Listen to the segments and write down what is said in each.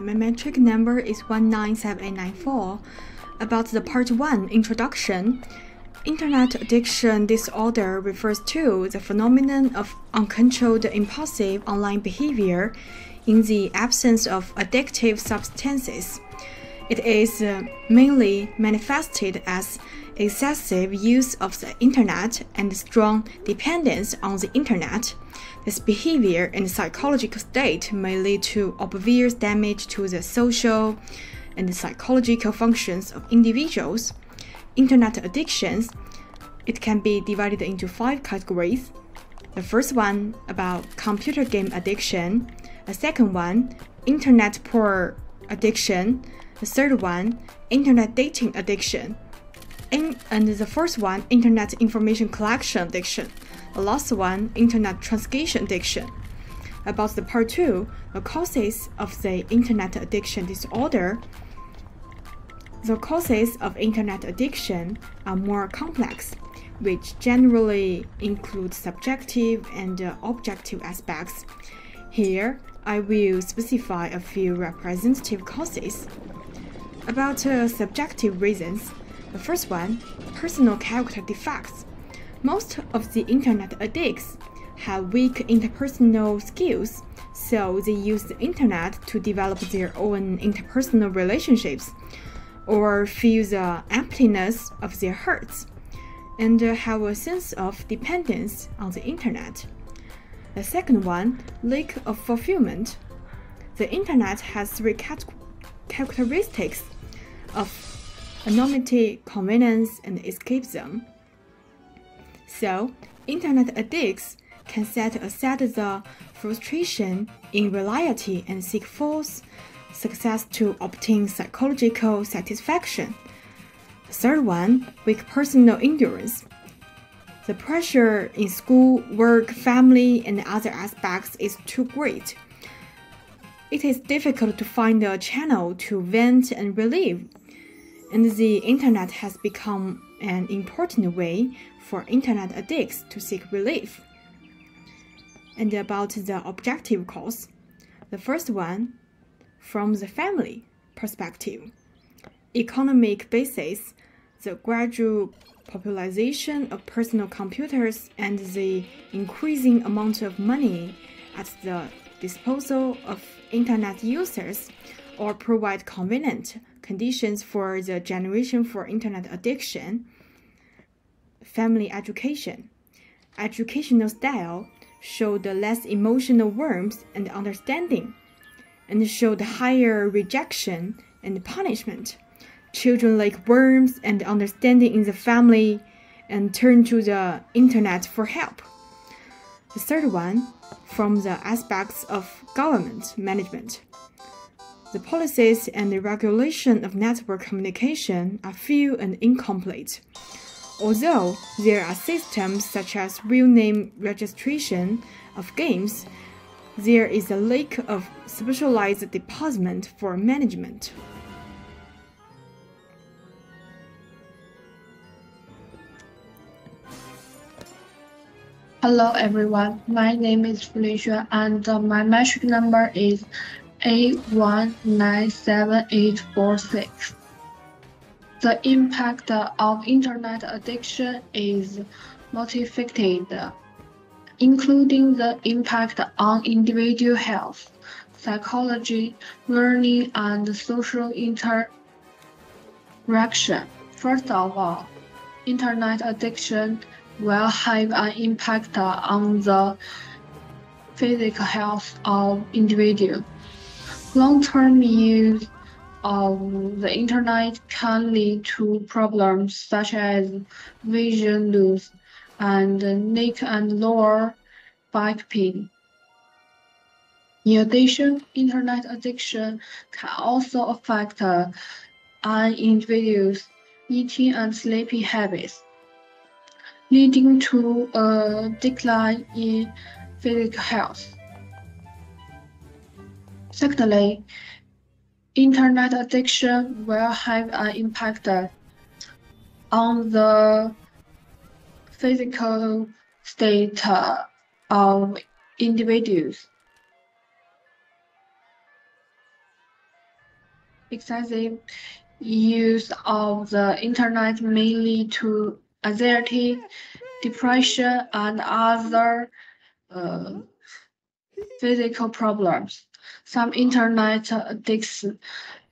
my metric number is 197894. About the part 1 introduction. Internet addiction disorder refers to the phenomenon of uncontrolled impulsive online behavior in the absence of addictive substances. It is uh, mainly manifested as excessive use of the internet and strong dependence on the internet. This behavior and psychological state may lead to obvious damage to the social and psychological functions of individuals. Internet addictions, it can be divided into five categories. The first one about computer game addiction, the second one, internet porn addiction, the third one, internet dating addiction, and, and the first one, internet information collection addiction. The last one, internet transgression addiction. About the part two, the causes of the internet addiction disorder. The causes of internet addiction are more complex, which generally include subjective and uh, objective aspects. Here, I will specify a few representative causes. About uh, subjective reasons, the first one, personal character defects. Most of the internet addicts have weak interpersonal skills, so they use the internet to develop their own interpersonal relationships or feel the emptiness of their hearts and have a sense of dependence on the internet. The second one, lack of fulfillment. The internet has three characteristics of anonymity, convenience, and escapism. So, internet addicts can set aside the frustration in reality and seek false success to obtain psychological satisfaction. Third one, weak personal endurance. The pressure in school, work, family, and other aspects is too great. It is difficult to find a channel to vent and relieve and the internet has become an important way for internet addicts to seek relief. And about the objective cause, the first one, from the family perspective, economic basis, the gradual popularization of personal computers and the increasing amount of money at the disposal of internet users or provide convenient conditions for the generation for internet addiction, family education. Educational style showed less emotional warmth and understanding, and showed higher rejection and punishment. Children like warmth and understanding in the family and turn to the internet for help. The third one, from the aspects of government management. The policies and the regulation of network communication are few and incomplete. Although there are systems such as real name registration of games, there is a lack of specialized department for management. Hello everyone, my name is Felicia and uh, my magic number is a1978446. The impact of internet addiction is multifaceted, including the impact on individual health, psychology, learning, and social interaction. First of all, internet addiction will have an impact on the physical health of individuals. Long-term use of the internet can lead to problems such as vision loss and neck and lower back pain. In addition, internet addiction can also affect uh, an individual's eating and sleeping habits, leading to a decline in physical health. Secondly, internet addiction will have an impact on the physical state of individuals. excessive use of the internet may lead to anxiety, depression, and other uh, physical problems. Some internet addicts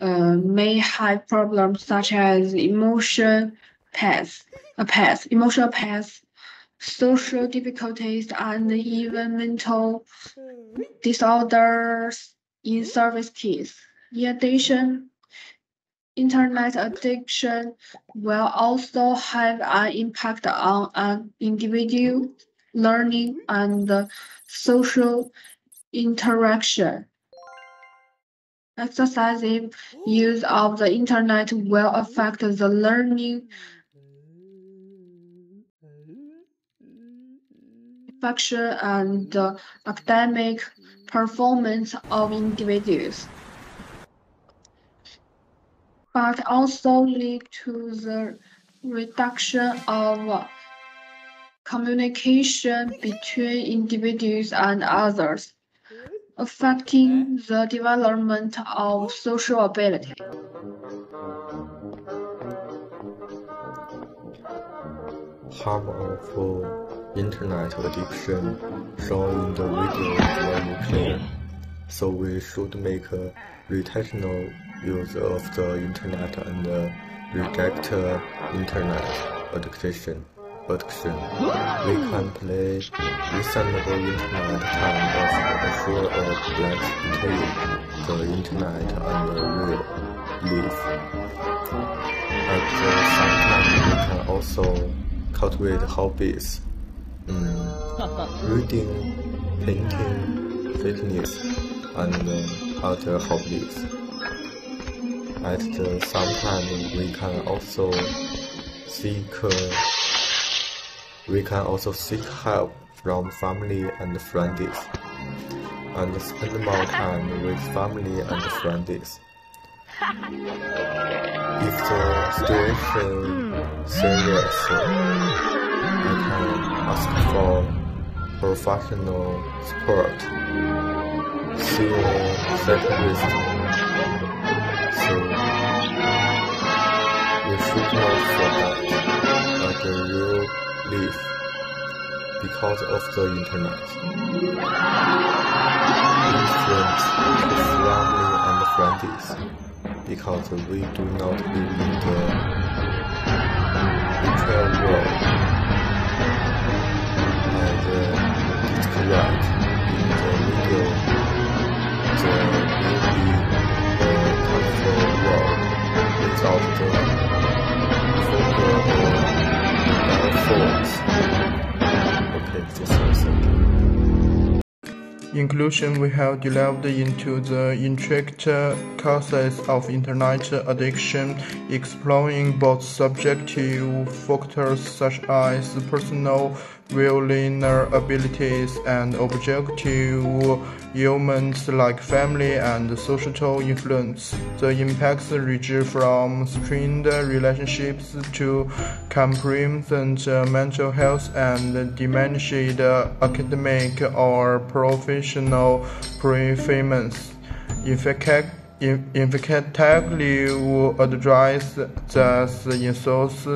uh, may have problems such as emotion path, a path, emotional path, social difficulties, and even mental disorders in service kids. In addition, internet addiction will also have an impact on an individual learning and social interaction. Excessive use of the internet will affect the learning function and academic performance of individuals, but also lead to the reduction of communication between individuals and others, affecting the development of social ability. Harm of internet addiction shown in the video very clear, so we should make rational use of the internet and uh, reject uh, internet addiction. Addiction. We can play reasonable internet time of assure a balance between the internet and real life. At the same time, we can also cultivate hobbies, um, reading, painting, fitness, and uh, other hobbies. At the same time, we can also seek uh, we can also seek help from family and friends, and spend more time with family and friends. If the situation serious, you can ask for professional support. See a therapist. So you should not forget that the real life because of the internet. Influence family and friends because we do not live in the virtual world. As uh, described in the video, Second. inclusion, we have delved into the intricate causes of internet addiction, exploring both subjective factors such as personal vulnerabilities and objective elements like family and social influence. The impacts range from strained relationships to compromised mental health and diminished academic or professional performance. Effectively address these issues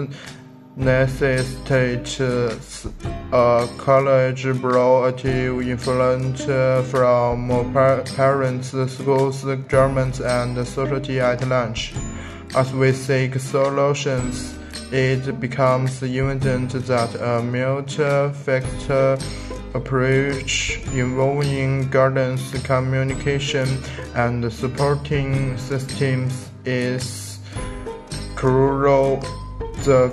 necessitates a collaborative influence uh, from parents, schools, governments, and society at large. As we seek solutions, it becomes evident that a multi-factor approach involving guidance, communication, and supporting systems is crucial. The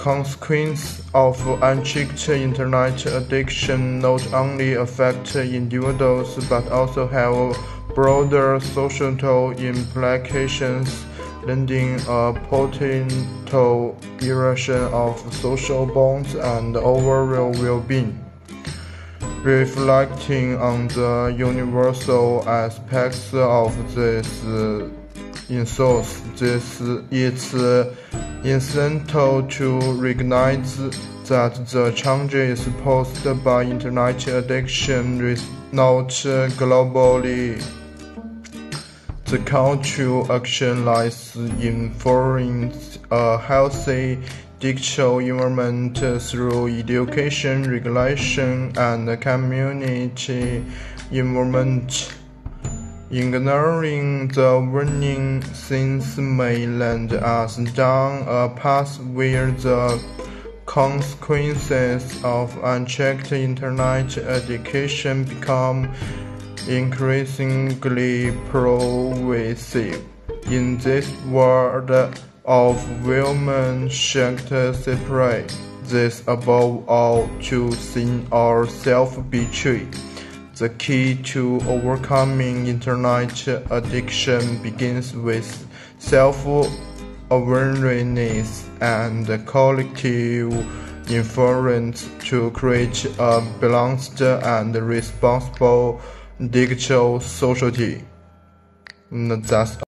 consequences of unchecked internet addiction not only affect individuals but also have broader societal implications, lending a potential erosion of social bonds and overall well-being. Reflecting on the universal aspects of this Uh, in source, this it's essential to recognize that the challenges posed by internet addiction is not uh, globally. The to action lies in fostering a healthy digital environment through education, regulation, and community involvement. Ignoring the warning signs may land us down a path where the consequences of unchecked internet education become increasingly pervasive. In this world of women shaped separate, this above all to sin or self-betray. The key to overcoming internet addiction begins with self-awareness and collective efforts to create a balanced and responsible digital society. That's